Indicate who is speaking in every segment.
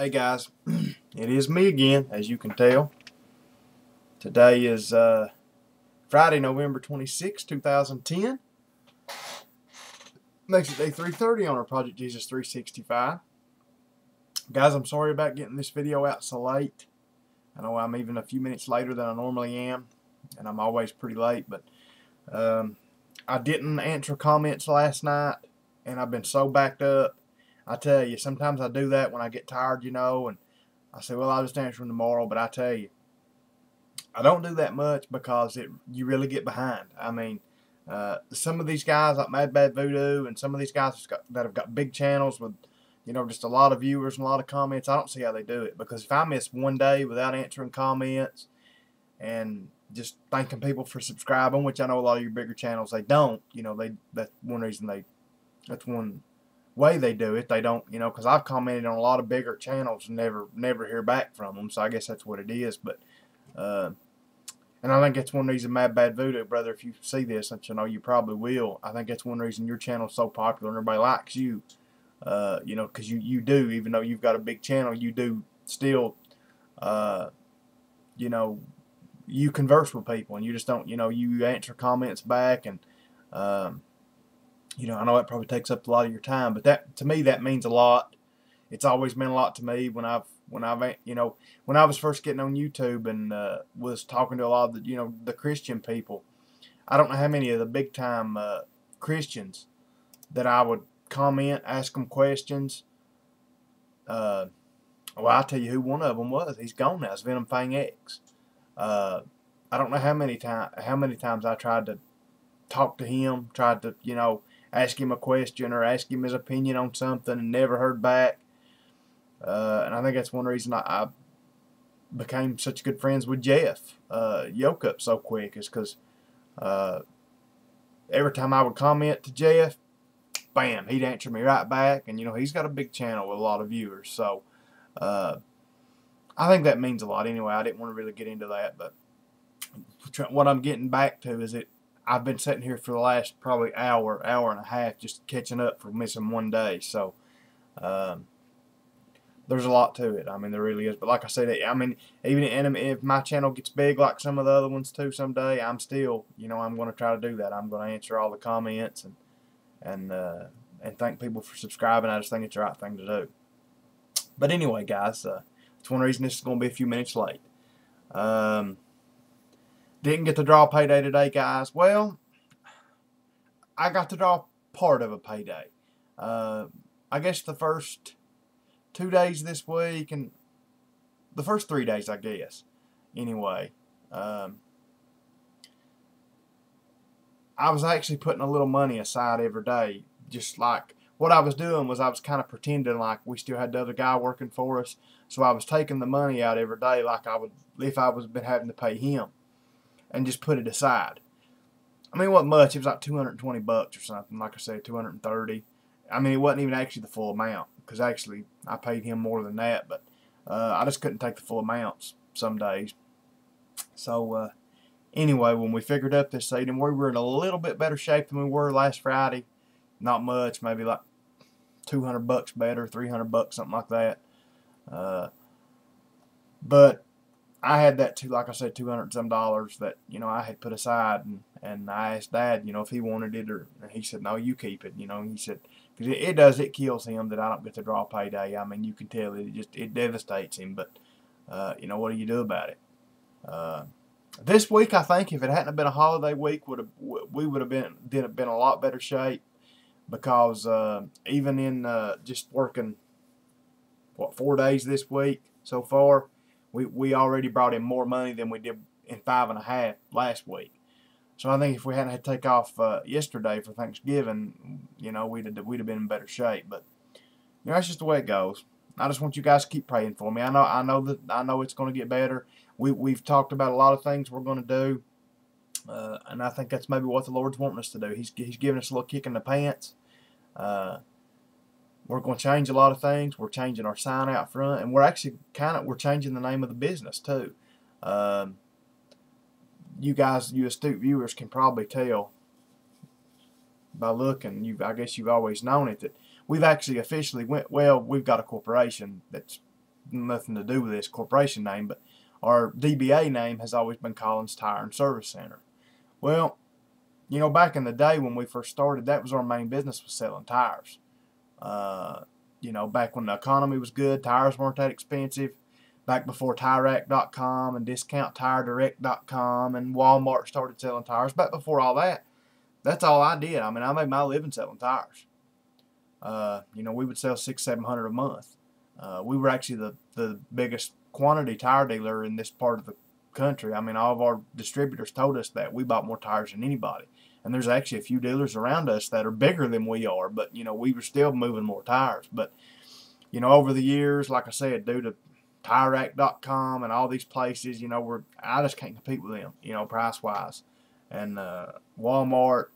Speaker 1: Hey guys, it is me again, as you can tell. Today is uh, Friday, November 26, 2010. Makes it day 330 on our Project Jesus 365. Guys, I'm sorry about getting this video out so late. I know I'm even a few minutes later than I normally am, and I'm always pretty late, but um, I didn't answer comments last night, and I've been so backed up I tell you, sometimes I do that when I get tired, you know, and I say, well, I'll just answer them tomorrow. But I tell you, I don't do that much because it you really get behind. I mean, uh, some of these guys like Mad Bad Voodoo and some of these guys that have got big channels with, you know, just a lot of viewers and a lot of comments, I don't see how they do it. Because if I miss one day without answering comments and just thanking people for subscribing, which I know a lot of your bigger channels, they don't, you know, they that's one reason they, that's one way they do it. They don't, you know, because I've commented on a lot of bigger channels and never, never hear back from them. So I guess that's what it is. But, uh, and I think that's one reason Mad Bad Voodoo, brother, if you see this, which I know you probably will, I think that's one reason your channel's so popular and everybody likes you. Uh, you know, because you, you do, even though you've got a big channel, you do still, uh, you know, you converse with people and you just don't, you know, you answer comments back and, um, you know, I know it probably takes up a lot of your time, but that to me that means a lot. It's always meant a lot to me when I've when I've you know when I was first getting on YouTube and uh, was talking to a lot of the you know the Christian people. I don't know how many of the big time uh, Christians that I would comment, ask them questions. Uh, well, I'll tell you who one of them was. He's gone now. It's Venom Fang X. Uh, I don't know how many time how many times I tried to talk to him, tried to you know ask him a question or ask him his opinion on something and never heard back. Uh, and I think that's one reason I, I, became such good friends with Jeff uh, Yokup so quick is because uh, every time I would comment to Jeff, bam, he'd answer me right back. And, you know, he's got a big channel with a lot of viewers. So uh, I think that means a lot anyway. I didn't want to really get into that. But what I'm getting back to is it I've been sitting here for the last probably hour, hour and a half, just catching up for missing one day. So, um, there's a lot to it. I mean, there really is. But like I said, I mean, even if my channel gets big like some of the other ones too someday, I'm still, you know, I'm going to try to do that. I'm going to answer all the comments and and uh, and thank people for subscribing. I just think it's the right thing to do. But anyway, guys, uh, it's one reason this is going to be a few minutes late. Um, didn't get to draw payday today, guys. Well, I got to draw part of a payday. Uh, I guess the first two days this week and the first three days, I guess. Anyway, um, I was actually putting a little money aside every day. Just like what I was doing was I was kind of pretending like we still had the other guy working for us. So I was taking the money out every day like I would if I was been having to pay him and just put it aside. I mean, it wasn't much. It was like 220 bucks or something. Like I said, 230. I mean, it wasn't even actually the full amount because actually I paid him more than that, but uh, I just couldn't take the full amounts some days. So uh, anyway, when we figured up this seating, we were in a little bit better shape than we were last Friday. Not much, maybe like 200 bucks better, 300 bucks, something like that. Uh, but I had that too, like I said, two hundred some dollars that you know I had put aside, and and I asked Dad, you know, if he wanted it, or he said, no, you keep it. You know, he said because it, it, does, it kills him that I don't get to draw payday. I mean, you can tell it, it just it devastates him, but uh, you know, what do you do about it? Uh, this week, I think if it hadn't been a holiday week, would have we would have been did have been a lot better shape because uh, even in uh, just working what four days this week so far we, we already brought in more money than we did in five and a half last week. So I think if we hadn't had to take off uh, yesterday for Thanksgiving, you know, we'd have, we'd have been in better shape. But you know, that's just the way it goes. I just want you guys to keep praying for me. I know I know that I know it's going to get better. We we've talked about a lot of things we're going to do, uh, and I think that's maybe what the Lord's wanting us to do. He's He's giving us a little kick in the pants. Uh, we're going to change a lot of things. We're changing our sign out front, and we're actually kind of we're changing the name of the business too. Um, you guys, you astute viewers, can probably tell by looking. You, I guess you've always known it that we've actually officially went. Well, we've got a corporation that's nothing to do with this corporation name, but our DBA name has always been Collins Tire and Service Center. Well, you know, back in the day when we first started, that was our main business was selling tires. Uh, you know, back when the economy was good, tires weren't that expensive. Back before TireRack.com and DiscountTireDirect.com and Walmart started selling tires. Back before all that, that's all I did. I mean, I made my living selling tires. Uh, you know, we would sell six, seven hundred a month. Uh, we were actually the, the biggest quantity tire dealer in this part of the country. I mean, all of our distributors told us that we bought more tires than anybody. And there's actually a few dealers around us that are bigger than we are, but you know, we were still moving more tires. But you know, over the years, like I said, due to TireRack.com and all these places, you know, we're I just can't compete with them, you know, price wise. And uh, Walmart,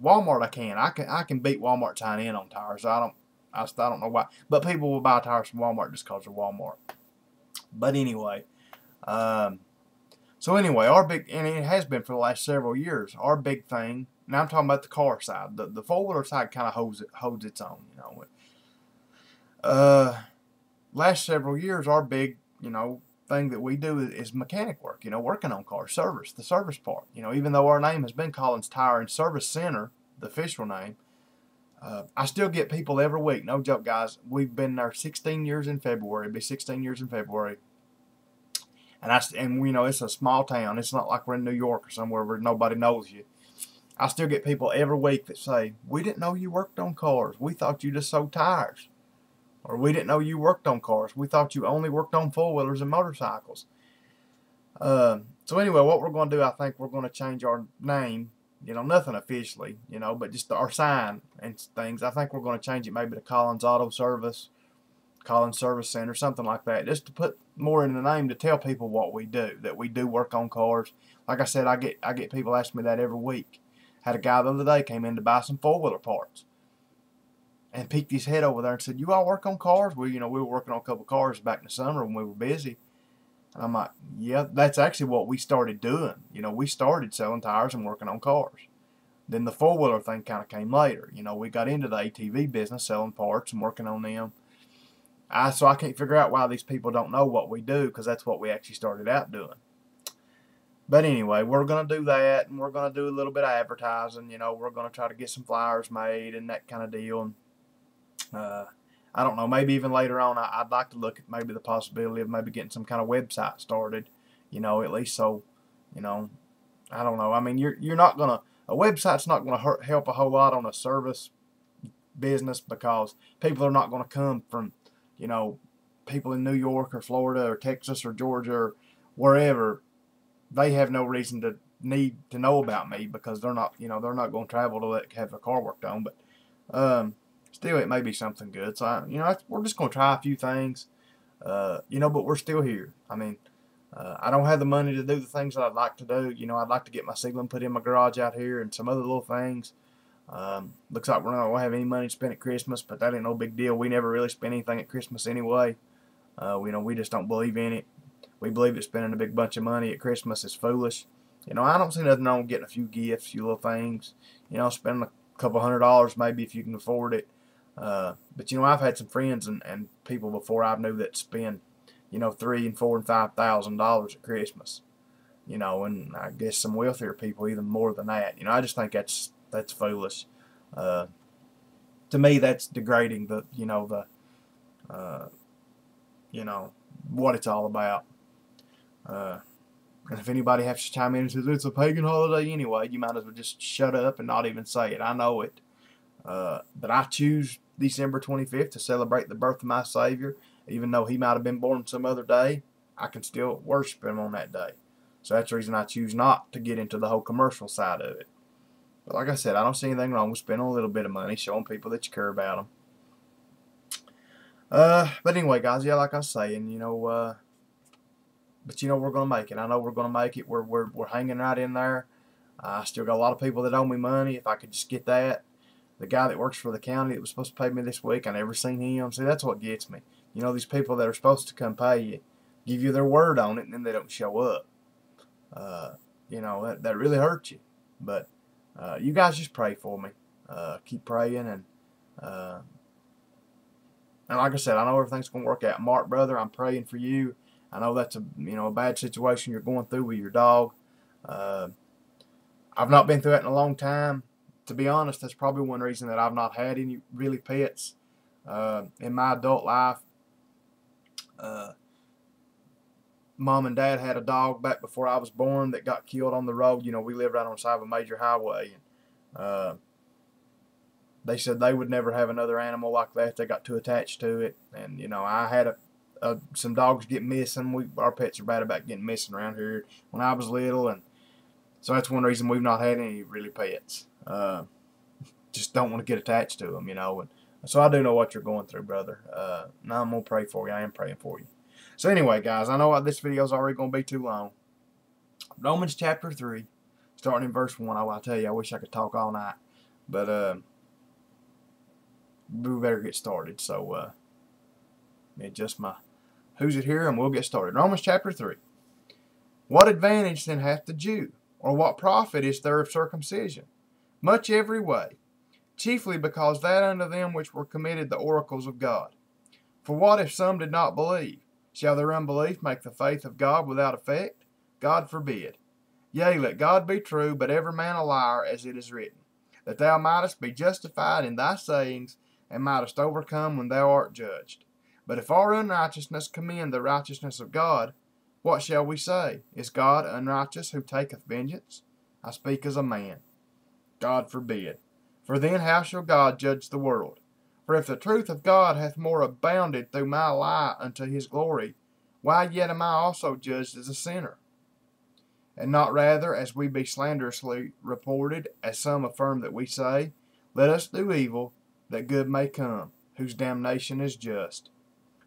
Speaker 1: Walmart, I can, I can, I can beat Walmart tying in on tires. I don't, I, I don't know why, but people will buy tires from Walmart just because they're Walmart. But anyway, um, so anyway, our big, and it has been for the last several years, our big thing, now I'm talking about the car side, the, the four-wheeler side kind of holds, it, holds its own, you know. Uh, last several years, our big, you know, thing that we do is, is mechanic work, you know, working on cars, service, the service part. You know, even though our name has been Collins Tire and Service Center, the official name, uh, I still get people every week. No joke, guys. We've been there 16 years in February. It'll be 16 years in February. And I and you know it's a small town. It's not like we're in New York or somewhere where nobody knows you. I still get people every week that say, "We didn't know you worked on cars. We thought you just sold tires." Or we didn't know you worked on cars. We thought you only worked on four-wheelers and motorcycles. Uh, so anyway, what we're going to do, I think we're going to change our name. You know, nothing officially, you know, but just our sign and things. I think we're going to change it maybe to Collins Auto Service Collins Service Center, something like that, just to put more in the name to tell people what we do, that we do work on cars. Like I said, I get I get people asking me that every week. Had a guy the other day came in to buy some four wheeler parts, and peeked his head over there and said, "You all work on cars?" Well, you know, we were working on a couple cars back in the summer when we were busy. And I'm like, "Yeah, that's actually what we started doing. You know, we started selling tires and working on cars." Then the four wheeler thing kind of came later. You know, we got into the ATV business, selling parts and working on them I, so I can't figure out why these people don't know what we do because that's what we actually started out doing. But anyway, we're going to do that and we're going to do a little bit of advertising. You know, we're going to try to get some flyers made and that kind of deal. And uh, I don't know, maybe even later on, I, would like to look at maybe the possibility of maybe getting some kind of website started. You know, at least so, you know, I don't know. I mean, you're you're not going to a website's not going to help a whole lot on a service business because people are not going to come from you know, people in New York or Florida or Texas or Georgia or wherever, they have no reason to need to know about me because they're not, you know, they're not going to travel to let, have their car worked on. But um, still, it may be something good. So, I, you know, we're just going to try a few things, uh, you know, but we're still here. I mean, uh, I don't have the money to do the things that I'd like to do. You know, I'd like to get my ceiling put in my garage out here and some other little things. Um, looks like we're not going to have any money to spend at Christmas, but that ain't no big deal. We never really spend anything at Christmas anyway. Uh, we, you know, we just don't believe in it. We believe that spending a big bunch of money at Christmas is foolish. You know, I don't see nothing wrong getting a few gifts, a few little things. You know, spending a couple hundred dollars maybe if you can afford it. Uh, but you know, I've had some friends and, and people before I knew that spend, you know, three and four and five thousand dollars at Christmas. You know, and I guess some wealthier people even more than that. You know, I just think that's that's foolish. Uh, to me, that's degrading the you know the uh, you know what it's all about. Uh, and if anybody has to chime in and says it's a pagan holiday anyway, you might as well just shut up and not even say it. I know it. Uh, but I choose December 25th to celebrate the birth of my Savior, even though he might have been born some other day. I can still worship him on that day. So that's the reason I choose not to get into the whole commercial side of it. But like I said, I don't see anything wrong with spending a little bit of money, showing people that you care about them. Uh, but anyway, guys, yeah, like I was saying, you know, uh, but you know, we're going to make it. I know we're going to make it. We're, we're, we're hanging right in there. I still got a lot of people that owe me money. If I could just get that. The guy that works for the county that was supposed to pay me this week, I never seen him. See, that's what gets me. You know, these people that are supposed to come pay you, give you their word on it, and then they don't show up. Uh, you know, that, that really hurts you. But uh, you guys just pray for me. Uh, keep praying and uh, and like I said, I know everything's to work out. Mark, brother, I'm praying for you. I know that's a you know a bad situation you're going through with your dog. Uh, I've not been through it in a long time. To be honest, that's probably one reason that I've not had any really pets uh, in my adult life. Mom and dad had a dog back before I was born that got killed on the road. You know, we lived right on the side of a major highway. And, uh, they said they would never have another animal like that. They got too attached to it. And, you know, I had a, a some dogs get missing. We Our pets are bad about getting missing around here when I was little. And so that's one reason we've not had any really pets. Uh, just don't want to get attached to them, you know. And so I do know what you're going through, brother. Uh, now I'm to pray for you. I am praying for you. So anyway, guys, I know this video is already going to be too long. Romans chapter 3, starting in verse 1. I will tell you, I wish I could talk all night. But, uh, we better get started. So, uh, adjust my who's it here and we'll get started. Romans chapter 3. What advantage then hath the Jew? Or what profit is there of circumcision? Much every way, chiefly because that unto them which were committed the oracles of God. For what if some did not believe? Shall their unbelief make the faith of God without effect? God forbid. Yea, let God be true, but every man a liar, as it is written, that thou mightest be justified in thy sayings, and mightest overcome when thou art judged. But if our unrighteousness commend the righteousness of God, what shall we say? Is God unrighteous who taketh vengeance? I speak as a man. God forbid. For then how shall God judge the world? For if the truth of God hath more abounded through my lie unto his glory, why yet am I also judged as a sinner? And not rather as we be slanderously reported, as some affirm that we say, Let us do evil, that good may come, whose damnation is just.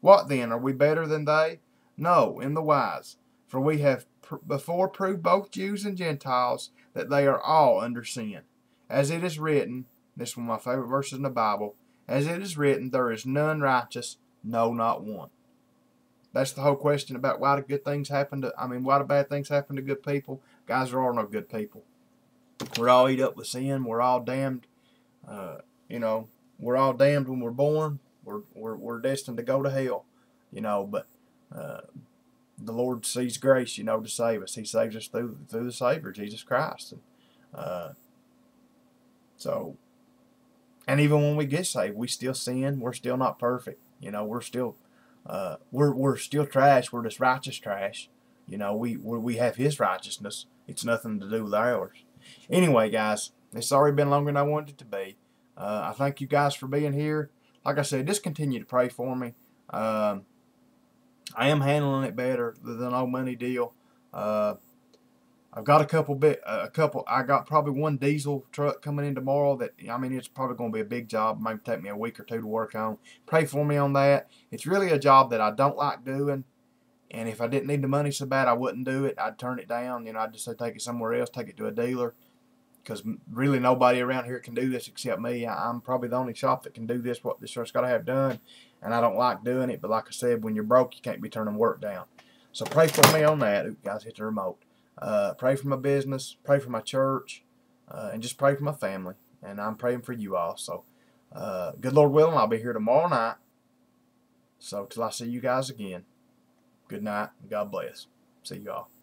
Speaker 1: What then, are we better than they? No, in the wise, for we have pr before proved both Jews and Gentiles that they are all under sin. As it is written, this is one of my favorite verses in the Bible, as it is written, there is none righteous, no, not one. That's the whole question about why the good things happen to, I mean, why the bad things happen to good people. Guys, there are no good people. We're all eat up with sin. We're all damned. Uh, you know, we're all damned when we're born. We're, we're, we're destined to go to hell, you know, but uh, the Lord sees grace, you know, to save us. He saves us through, through the Savior, Jesus Christ. And, uh, so and even when we get saved, we still sin. We're still not perfect. You know, we're still uh, we're we're still trash. We're just righteous trash. You know, we we have His righteousness. It's nothing to do with ours. Anyway, guys, it's already been longer than I wanted it to be. Uh, I thank you guys for being here. Like I said, just continue to pray for me. Um, I am handling it better than the no money deal. Uh, I've got a couple bit, a couple. I got probably one diesel truck coming in tomorrow. That I mean, it's probably going to be a big job. Maybe take me a week or two to work on. Pray for me on that. It's really a job that I don't like doing, and if I didn't need the money so bad, I wouldn't do it. I'd turn it down. You know, I'd just say take it somewhere else, take it to a dealer, because really nobody around here can do this except me. I'm probably the only shop that can do this. What this truck's got to have done, and I don't like doing it. But like I said, when you're broke, you can't be turning work down. So pray for me on that. Ooh, guys, hit the remote. Uh, pray for my business, pray for my church, uh, and just pray for my family. And I'm praying for you all. So, uh, good Lord willing, I'll be here tomorrow night. So, till I see you guys again, good night God bless. See you all.